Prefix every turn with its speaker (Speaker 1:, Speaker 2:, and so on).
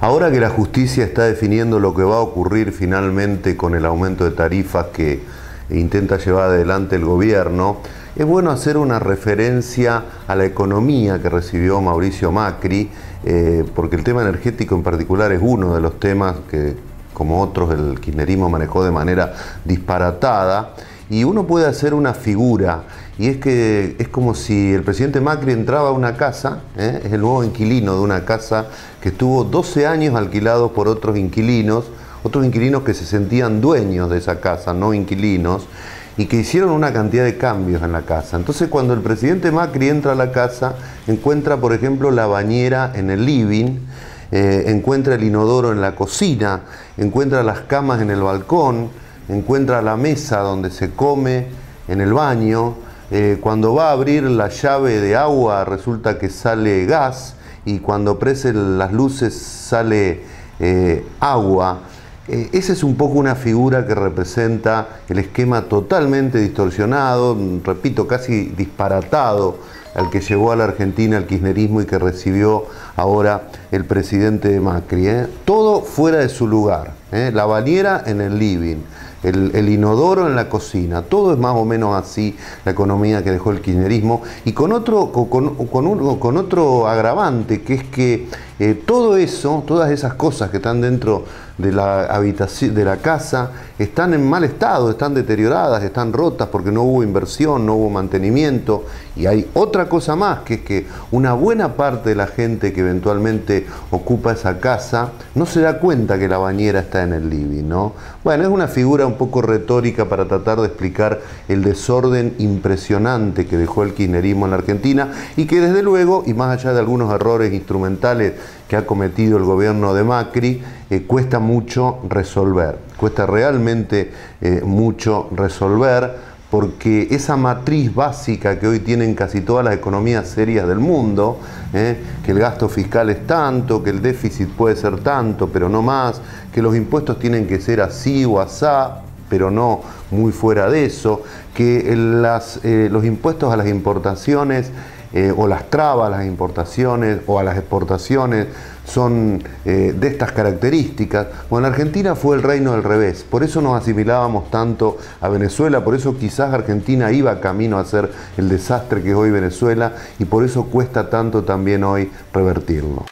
Speaker 1: Ahora que la justicia está definiendo lo que va a ocurrir finalmente con el aumento de tarifas que intenta llevar adelante el gobierno, es bueno hacer una referencia a la economía que recibió Mauricio Macri, eh, porque el tema energético en particular es uno de los temas que, como otros, el kirchnerismo manejó de manera disparatada. Y uno puede hacer una figura, y es que es como si el presidente Macri entraba a una casa, ¿eh? es el nuevo inquilino de una casa que estuvo 12 años alquilado por otros inquilinos, otros inquilinos que se sentían dueños de esa casa, no inquilinos, y que hicieron una cantidad de cambios en la casa. Entonces cuando el presidente Macri entra a la casa, encuentra por ejemplo la bañera en el living, eh, encuentra el inodoro en la cocina, encuentra las camas en el balcón, encuentra la mesa donde se come, en el baño, eh, cuando va a abrir la llave de agua resulta que sale gas y cuando prese las luces sale eh, agua. Eh, esa es un poco una figura que representa el esquema totalmente distorsionado, repito, casi disparatado al que llevó a la Argentina el kirchnerismo y que recibió ahora el presidente Macri. Todo fuera de su lugar. La bañera en el living, el, inodoro en la cocina, todo es más o menos así la economía que dejó el kirchnerismo. Y con otro, con, con otro agravante que es que eh, todo eso, todas esas cosas que están dentro de la habitación, de la casa, están en mal estado, están deterioradas, están rotas porque no hubo inversión, no hubo mantenimiento. Y hay otra cosa más, que es que una buena parte de la gente que eventualmente ocupa esa casa no se da cuenta que la bañera está en el living, ¿no? Bueno, es una figura un poco retórica para tratar de explicar el desorden impresionante que dejó el kirchnerismo en la Argentina y que desde luego, y más allá de algunos errores instrumentales que ha cometido el gobierno de Macri, eh, cuesta mucho resolver, cuesta realmente eh, mucho resolver porque esa matriz básica que hoy tienen casi todas las economías serias del mundo, eh, que el gasto fiscal es tanto, que el déficit puede ser tanto, pero no más, que los impuestos tienen que ser así o asá, pero no muy fuera de eso, que los impuestos a las importaciones eh, o las trabas a las importaciones o a las exportaciones son eh, de estas características. Bueno, Argentina fue el reino del revés, por eso nos asimilábamos tanto a Venezuela, por eso quizás Argentina iba camino a ser el desastre que es hoy Venezuela y por eso cuesta tanto también hoy revertirlo.